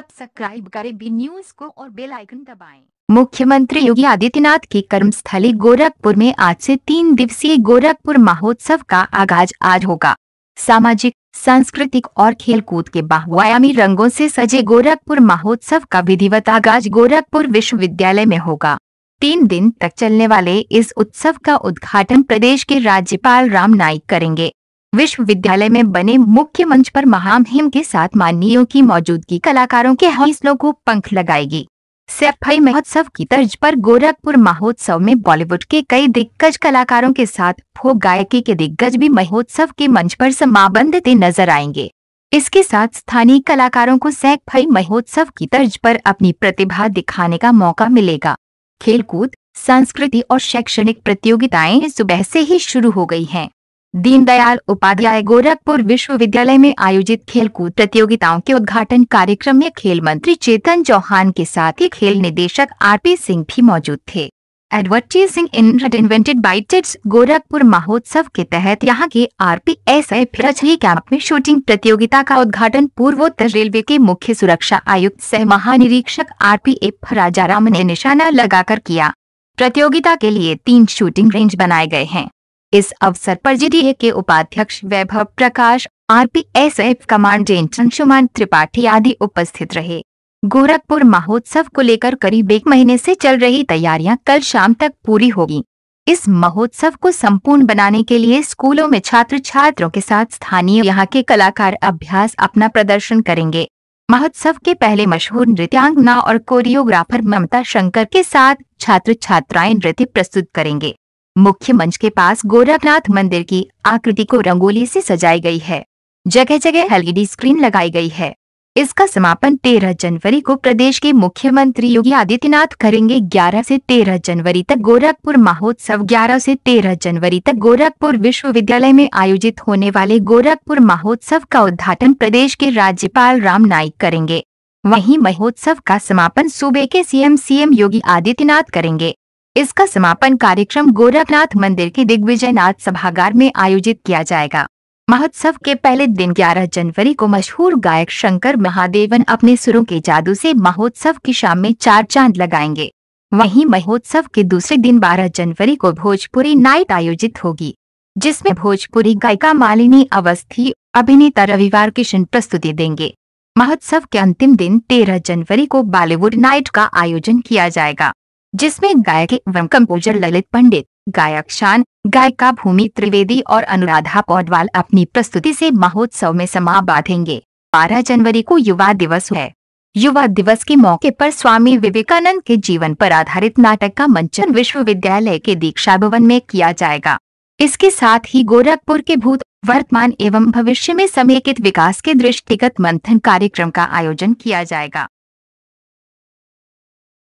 Subscribe करें B news को और बेल आइकन दबाएँ। मुख्यमंत्री योगी आदित्यनाथ की कर्मस्थली गोरखपुर में आज से तीन दिवसीय गोरखपुर महोत्सव का आगाज़ आज होगा। सामाजिक, सांस्कृतिक और खेलकूद के बहुआयामी रंगों से सजे गोरखपुर महोत्सव का विधिवत आगाज़ गोरखपुर विश्वविद्यालय में होगा। तीन दिन तक चलने वाले इस उत्सव का उद्घाटन प्रदेश के राज्यपाल राम नाईक करेंगे। विश्वविद्यालय में बने मुख्य मंच पर महामहिम के साथ माननीयों की मौजूदगी, कलाकारों के हौसलों को पंख लगाएगी। सैफई महोत्सव की तर्ज पर गोरखपुर महोत्सव में बॉलीवुड के कई दिग्गज कलाकारों के साथ फोक गायकी के दिग्गज भी महोत्सव के मंच पर समाबंधते नज़र आएँगे। इसके साथ स्थानीय कलाकारों को सैफई महोत्सव की तर्ज पर अपनी प्रतिभा दिखाने का मौका मिलेगा। खेलकूद, संस्कृति और शैक्षणिक प्रतियोगिताएँ सुबह से ही शुरू हो गई हैं। दीनदयाल उपाध्याय गोरखपुर विश्वविद्यालय में आयोजित खेलकूद प्रतियोगिताओं के उद्घाटन कार्यक्रम में खेल मंत्री चेतन चौहान के साथ ही खेल निदेशक आरपी सिंह भी मौजूद थे। एडवर्टाइजिंग इन इन्वेंटेड बाई टिट्स गोरखपुर महोत्सव के तहत यहाँ के आरपीएसआई फिरजही कैंप में शूटिंग प्रतियोगिता का उद्घाटन पूर्वोत्तर रेलवे के मुख्य सुरक्षा आयुक्त सह महानिरीक्षक आर पी एफ़ राजाराम ने निशाना लगाकर किया। प्रतियोगिता के लिए तीन शूटिंग रेंज बनाए गए हैं। इस अवसर पर जीडीए के उपाध्यक्ष वैभव प्रकाश आरपीएसएफ कमांडेंट अंशुमान त्रिपाठी आदि उपस्थित रहे। गोरखपुर महोत्सव को लेकर करीब एक महीने से चल रही तैयारियाँ कल शाम तक पूरी होगी। इस महोत्सव को संपूर्ण बनाने के लिए स्कूलों में छात्र छात्रों के साथ स्थानीय यहाँ के कलाकार अभ्यास अपना प्रदर्शन करेंगे। महोत्सव के पहले मशहूर नृत्यांगना और कोरियोग्राफर ममता शंकर के साथ छात्र छात्राएँ नृत्य प्रस्तुत करेंगे। मुख्य मंच के पास गोरखनाथ मंदिर की आकृति को रंगोली से सजाई गई है। जगह जगह एलईडी स्क्रीन लगाई गई है। इसका समापन 13 जनवरी को प्रदेश के मुख्यमंत्री योगी आदित्यनाथ करेंगे। 11 से 13 जनवरी तक गोरखपुर महोत्सव। 11 से 13 जनवरी तक गोरखपुर विश्वविद्यालय में आयोजित होने वाले गोरखपुर महोत्सव का उद्घाटन प्रदेश के राज्यपाल राम नाईक करेंगे। वहीं महोत्सव का समापन सूबे के सीएम सीएम योगी आदित्यनाथ करेंगे। इसका समापन कार्यक्रम गोरखनाथ मंदिर के दिग्विजय नाथ सभागार में आयोजित किया जाएगा। महोत्सव के पहले दिन 11 जनवरी को मशहूर गायक शंकर महादेवन अपने सुरों के जादू से महोत्सव की शाम में चार चाँद लगाएँगे। वहीं महोत्सव के दूसरे दिन 12 जनवरी को भोजपुरी नाइट आयोजित होगी, जिसमें भोजपुरी गायिका मालिनी अवस्थी अभिनेता रविवार किशन प्रस्तुति देंगे। महोत्सव के अंतिम दिन 13 जनवरी को बॉलीवुड नाइट का आयोजन किया जाएगा। जिसमें गायक एवं कंपोजर ललित पंडित, गायक शान, गायिका भूमि त्रिवेदी और अनुराधा पौडवाल अपनी प्रस्तुति से महोत्सव में समा बांधेंगे। बारह जनवरी को युवा दिवस है। युवा दिवस के मौके पर स्वामी विवेकानंद के जीवन पर आधारित नाटक का मंचन विश्वविद्यालय के दीक्षा भवन में किया जाएगा। इसके साथ ही गोरखपुर के भूत, वर्तमान एवं भविष्य में समेकित विकास के दृष्टिगत मंथन कार्यक्रम का आयोजन किया जाएगा।